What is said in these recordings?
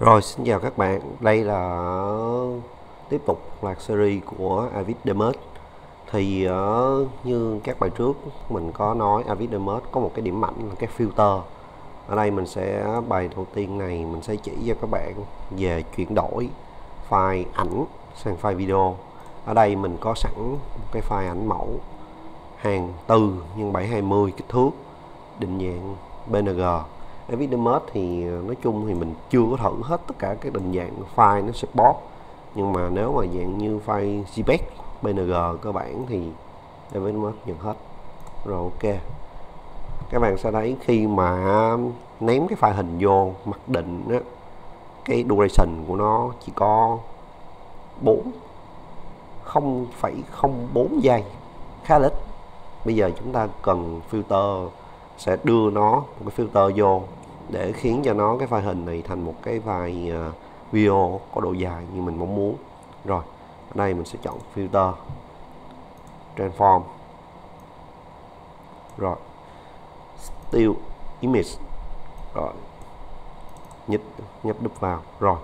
Rồi xin chào các bạn, đây là tiếp tục loạt series của Avid Demet Thì uh, như các bài trước mình có nói Avid Demet có một cái điểm mạnh là cái filter. Ở đây mình sẽ bài đầu tiên này mình sẽ chỉ cho các bạn về chuyển đổi file ảnh sang file video. Ở đây mình có sẵn một cái file ảnh mẫu hàng từ nhân 720 kích thước định dạng PNG. Evidemus thì ờ, nói chung thì mình chưa có thử hết tất cả các định dạng file nó support. Nhưng mà nếu mà dạng như file JPEG PNG cơ bản thì Evidemus nhận hết. Rồi ok. Các bạn sẽ thấy khi mà ném cái file hình vô mặc định á, cái duration của nó chỉ có 4 0,04 giây khá là ít. Bây giờ chúng ta cần filter sẽ đưa nó một cái filter vô để khiến cho nó cái file hình này thành một cái file uh, à, video có độ dài như mình mong muốn. Rồi ở đây mình sẽ chọn filter transform. Rồi still image. Rồi nhấp nhấp đúp vào. Rồi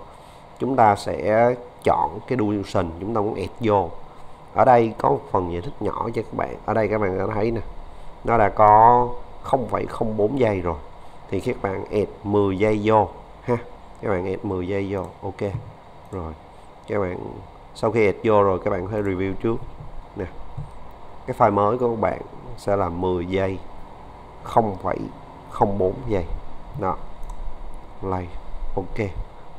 chúng ta sẽ chọn cái duration chúng ta muốn add vô. Ở đây có một phần giải thích nhỏ cho các bạn. Ở đây các bạn đã thấy nè nó đã có 0,04 giây rồi thì các bạn add 10 giây vô ha. Các bạn add 10 giây vô ok. Rồi các bạn sau khi add vô rồi các bạn phải review trước. Nè cái file mới của các bạn sẽ là 10 giây 0,04 giây. Đó. Like ok.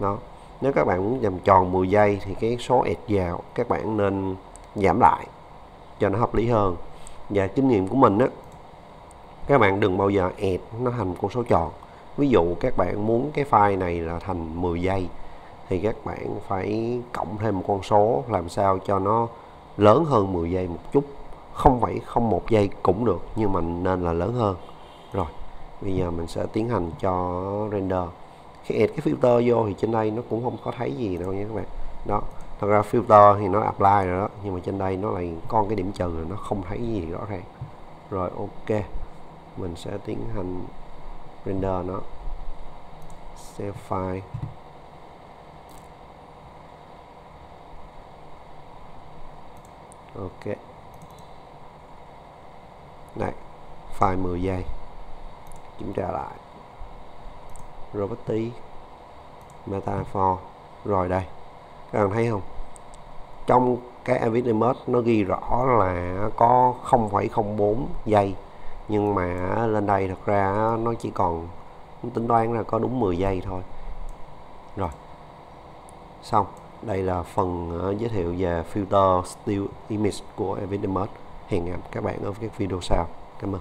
Đó. Nếu các bạn muốn làm tròn 10 giây thì cái số add vào các bạn nên giảm lại cho nó hợp lý hơn. Và kinh nghiệm của mình á các bạn đừng bao giờ add nó thành con số tròn. Ví dụ các bạn muốn cái file này là thành 10 giây, thì các bạn phải cộng thêm một con số làm sao cho nó lớn hơn 10 giây một chút. Không phải không một giây cũng được, nhưng mà nên là lớn hơn. Rồi, bây giờ mình sẽ tiến hành cho render. Khi add cái filter vô thì trên đây nó cũng không có thấy gì đâu nha các bạn. Đó, thật ra filter thì nó apply rồi đó, nhưng mà trên đây nó lại con cái điểm trừ là nó không thấy gì rõ ràng. Rồi, ok mình sẽ tiến hành render nó. Save file. Ok. Đây file 10 giây. Kiểm tra lại. Property metaphor. Rồi đây. Các bạn thấy không? Trong cái Avid Image nó ghi rõ là có 0,04 giây nhưng mà lên đây thật ra nó chỉ còn tính toán là có đúng 10 giây thôi. Rồi. Xong, đây là phần ờ, giới thiệu về filter still image của Avid hẹn gặp các bạn ở các video sau. Cảm ơn.